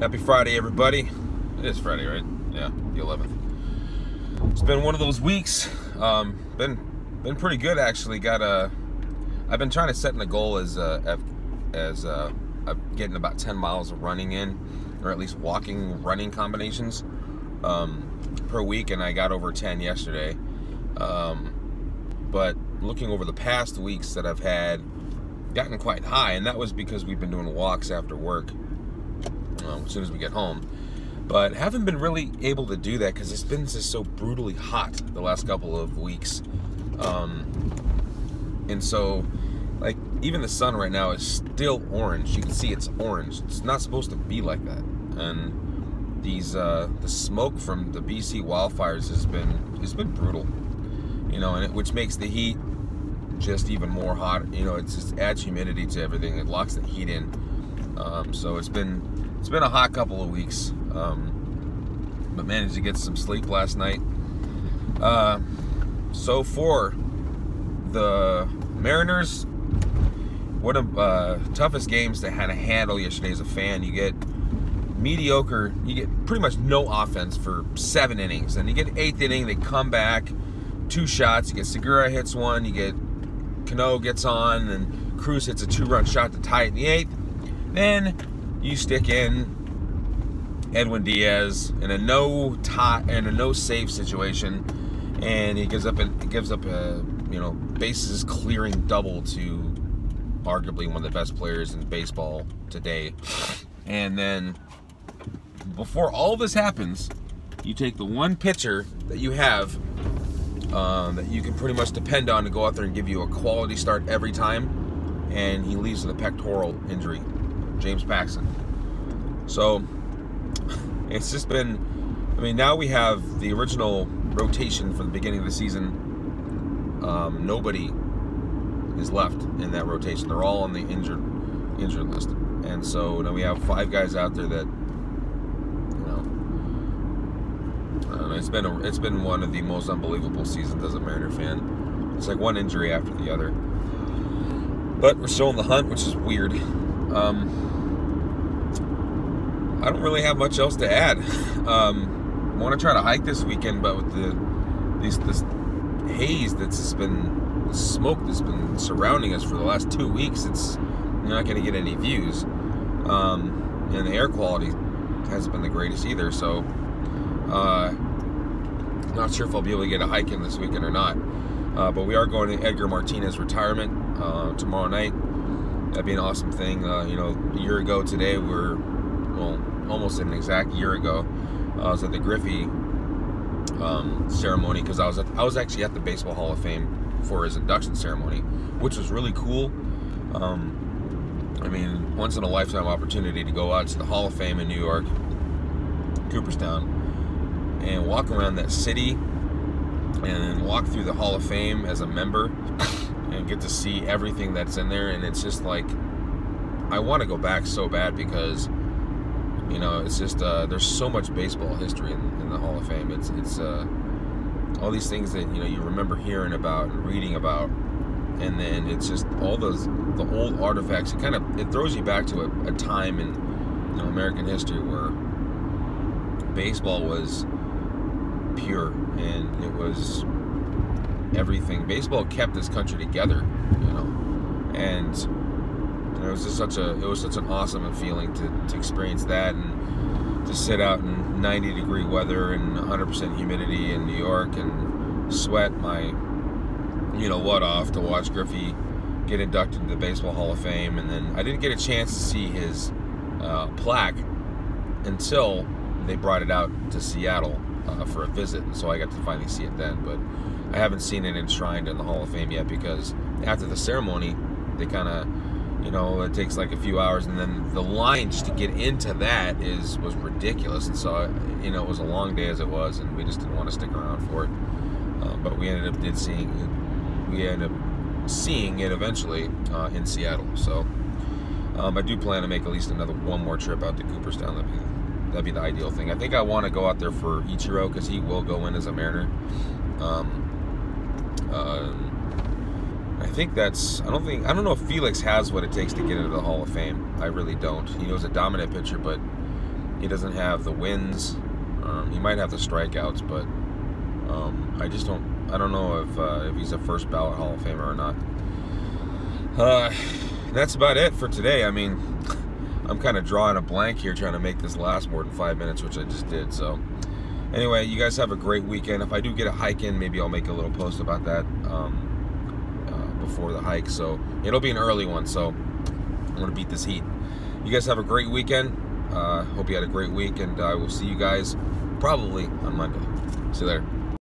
Happy Friday, everybody. It is Friday, right? Yeah, the 11th. It's been one of those weeks. Um, been been pretty good actually. Got a. I've been trying to set a goal as uh, as uh, getting about 10 miles of running in, or at least walking running combinations um, per week, and I got over 10 yesterday. Um, but looking over the past weeks that I've had, gotten quite high, and that was because we've been doing walks after work um, as soon as we get home. But haven't been really able to do that because it's been just so brutally hot the last couple of weeks. Um, and so, like, even the sun right now is still orange. You can see it's orange. It's not supposed to be like that. And these, uh, the smoke from the BC wildfires has been, it's been brutal. You know, and it, which makes the heat just even more hot. You know, it just adds humidity to everything. It locks the heat in. Um, so it's been it's been a hot couple of weeks. Um, but managed to get some sleep last night. Uh, so for the Mariners, one of uh, toughest games to kind of handle yesterday as a fan. You get mediocre, you get pretty much no offense for seven innings. And you get eighth inning, they come back, two shots. You get Segura hits one, you get Cano gets on, and Cruz hits a two-run shot to tie it in the eighth. Then you stick in Edwin Diaz in a no tie and a no save situation, and he gives up a gives up a you know bases clearing double to arguably one of the best players in baseball today. And then before all this happens, you take the one pitcher that you have um, that you can pretty much depend on to go out there and give you a quality start every time, and he leaves with a pectoral injury. James Paxton. So it's just been, I mean, now we have the original rotation from the beginning of the season. Um, nobody is left in that rotation. They're all on the injured injured list, and so now we have five guys out there that you know. it's been a, it's been one of the most unbelievable seasons as a Mariner fan. It's like one injury after the other, but we're still in the hunt, which is weird. Um, I don't really have much else to add. Um, I want to try to hike this weekend, but with the this haze that's been smoke that's been surrounding us for the last two weeks, it's you're not going to get any views, um, and the air quality hasn't been the greatest either. So, uh, not sure if I'll be able to get a hike in this weekend or not. Uh, but we are going to Edgar Martinez retirement uh, tomorrow night. That'd be an awesome thing. Uh, you know, a year ago today, we're well, almost an exact year ago. Uh, I was at the Griffey um, ceremony because I was at, I was actually at the Baseball Hall of Fame for his induction ceremony, which was really cool. Um, I mean, once in a lifetime opportunity to go out to the Hall of Fame in New York, Cooperstown, and walk around that city and walk through the Hall of Fame as a member and get to see everything that's in there. And it's just like, I want to go back so bad because you know, it's just uh, there's so much baseball history in, in, the Hall of Fame. It's it's uh, all these things that you know you remember hearing about and reading about, and then it's just all those the old artifacts. It kind of it throws you back to a, a time in you know, American history where baseball was pure and it was everything. Baseball kept this country together, you know, and and it was just such a it was such an awesome feeling to, to experience that and to sit out in 90 degree weather and 100% humidity in New York and sweat my you know what off to watch Griffey get inducted into the Baseball Hall of Fame. And then I didn't get a chance to see his uh, plaque until they brought it out to Seattle uh, for a visit. And so I got to finally see it then but I haven't seen it enshrined in the Hall of Fame yet because after the ceremony they kind of you know it takes like a few hours and then the line just to get into that is was ridiculous. And so you know it was a long day as it was and we just didn't want to stick around for it. Um, but we ended up did seeing it we ended up seeing it eventually uh, in Seattle. So um, I do plan to make at least another one more trip out to Cooperstown that'd be that'd be the ideal thing. I think I want to go out there for Ichiro because he will go in as a Mariner. Um, uh, I think that's. I don't think. I don't know if Felix has what it takes to get into the Hall of Fame. I really don't. He was a dominant pitcher, but He doesn't have the wins. Um, he might have the strikeouts, but um, I just don't. I don't know if uh, if he's a first ballot Hall of Famer or not. Uh, that's about it for today. I mean, I'm kind of drawing a blank here, trying to make this last more than five minutes, which I just did. So, anyway, you guys have a great weekend. If I do get a hike in, maybe I'll make a little post about that um, before the hike. So it'll be an early one. So I'm gonna beat this heat. You guys have a great weekend. Uh, hope you had a great week, and I will see you guys probably on Monday. See you later.